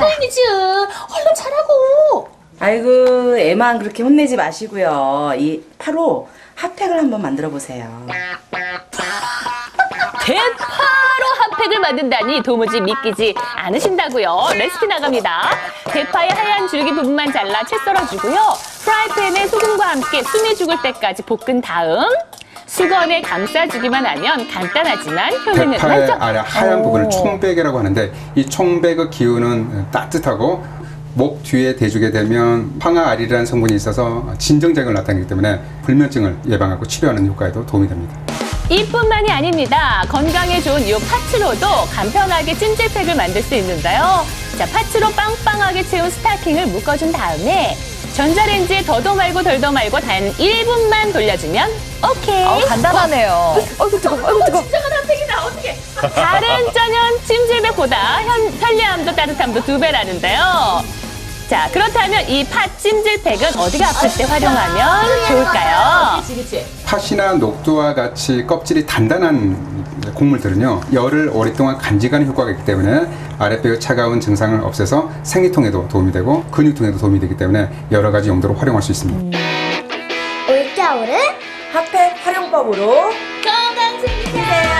수고인이지. 얼른 잘하고. 아이고 애만 그렇게 혼내지 마시고요. 이 파로 핫팩을 한번 만들어 보세요. 대파로 핫 팩을 만든다니 도무지 믿기지 않으신다고요. 레시피 나갑니다. 대파의 하얀 줄기 부분만 잘라 채 썰어주고요. 프라이팬에 소금과 함께 숨이 죽을 때까지 볶은 다음 수건에 감싸주기만 하면 간단하지만 효능은 대파의. 아래 하얀 오. 부분을 총백이라고 하는데 이 총백의 기운은 따뜻하고 목 뒤에 대주게 되면 황화알이라는 성분이 있어서 진정작용을 나타내기 때문에 불면증을 예방하고 치료하는 효과에도 도움이 됩니다. 이뿐만이 아닙니다. 건강에 좋은 이 파츠로도 간편하게 찜질팩을 만들 수 있는데요. 자, 파츠로 빵빵하게 채운 스타킹을 묶어준 다음에 전자레인지에 더도 말고 덜도 말고 단 1분만 돌려주면 오케이. 어, 간단하네요. 어이구, 뜨거, 어이구, 뜨거. 진정한 핫팩이다, 어떻게. 다른 전용 찜질팩보다 현, 편리함도 따뜻함도 두 배라는데요. 자, 그렇다면 이 팥 찜질팩은 어디가 아플 때 활용하면 좋을까요? 팥이나 녹두와 같이 껍질이 단단한 곡물들은요 열을 오랫동안 간직하는 효과가 있기 때문에 아랫배의 차가운 증상을 없애서 생리통에도 도움이 되고 근육통에도 도움이 되기 때문에 여러 가지 용도로 활용할 수 있습니다. 올겨울은 핫팩 활용법으로 건강 챙기세요.